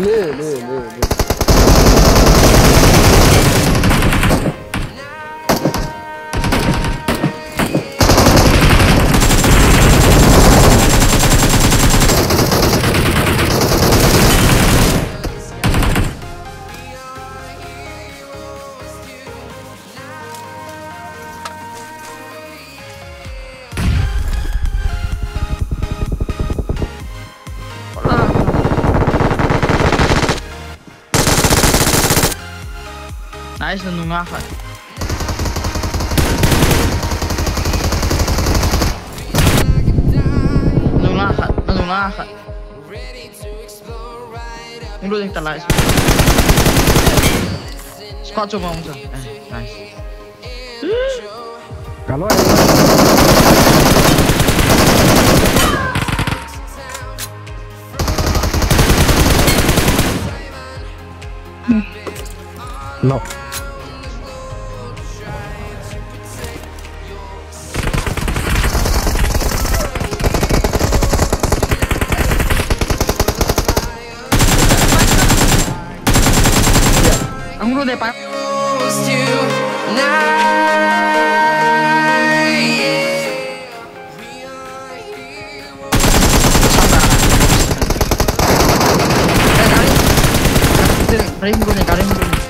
네, 네, 네. 네. página, não há. Não narra, não narra. Um brother que tá lá. Scott ou vamos, ó. É, nice. Calou aí. Não. Ada No. Ang luling pa. Karim ko ni, karim ko ni.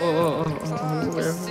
Oh, oh, oh, oh, oh.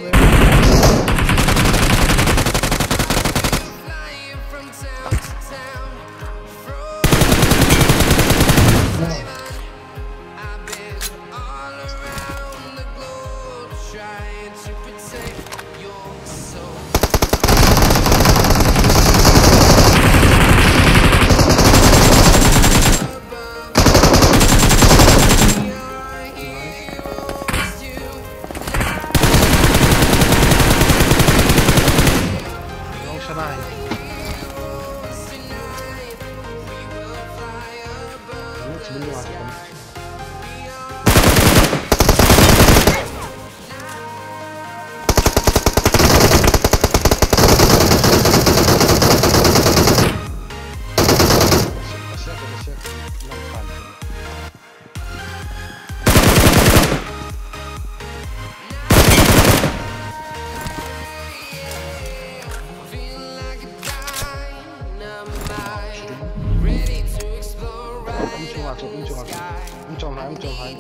吃饭去。 쪽, 이쪽 한 쪽. 이쪽 한, 이쪽 한.